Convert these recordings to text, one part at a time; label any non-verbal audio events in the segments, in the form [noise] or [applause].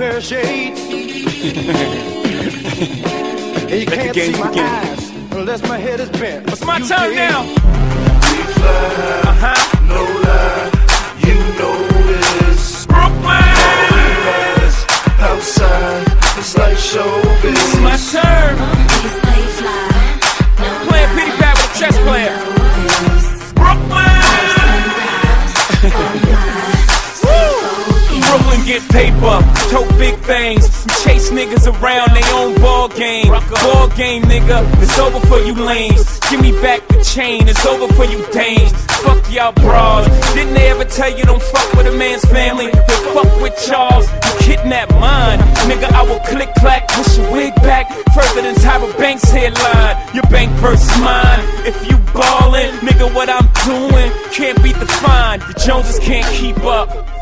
pair of shades. [laughs] you can't see my begin. eyes unless my head is bent. It's my turn now. We fly, Uh-huh. no lie, you know this. Brooklyn! Last outside, it's like showbiz. It's my turn. Get paper, tote big things, chase niggas around they own ball game. Ball game, nigga, it's over for you lanes. Give me back the chain, it's over for you dames. Fuck y'all bras. Didn't they ever tell you don't fuck with a man's family? They fuck with Charles, you kidnap mine. Nigga, I will click clack, push your wig back further than Tyra Banks' headline. Your bank versus mine. If you ballin', nigga, what I'm doing can't be defined. The Joneses can't keep up.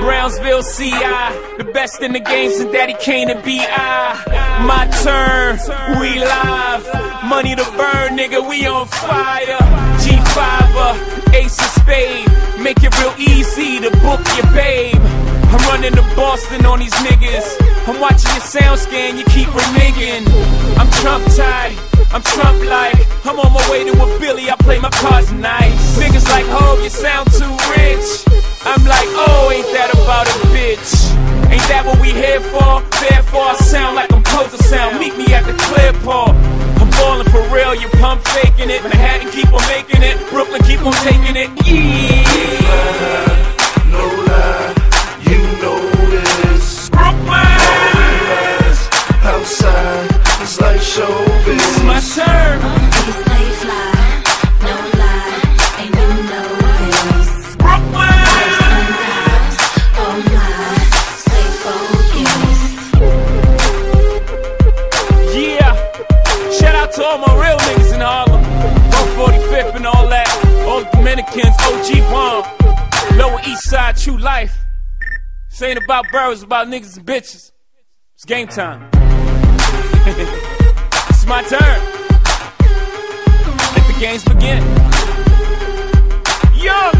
Brownsville CI, the best in the game since Daddy Kane and B.I. My turn, we live, money to burn, nigga, we on fire. G5, uh, Ace of Spade, make it real easy to book your babe. I'm running to Boston on these niggas. I'm watching your SoundScan, you keep reneging. I'm Trump tied, I'm Trump like. I'm on my way to a Billy, I play my cards nice. Niggas like, oh, you sound too rich. I'm like, oh, ain't that about a bitch? Ain't that what we here for? Therefore, I sound like I'm to sound. Meet me at the clear paw. I'm ballin' for real, you pump faking it. Manhattan keep on making it. Brooklyn keep on taking it. Yeah. to all my real niggas in Harlem. 145th and all that. All the Dominicans, OG bomb. Lower East Side, true life. This ain't about boroughs, about niggas and bitches. It's game time. [laughs] it's my turn. Let the games begin. Yo!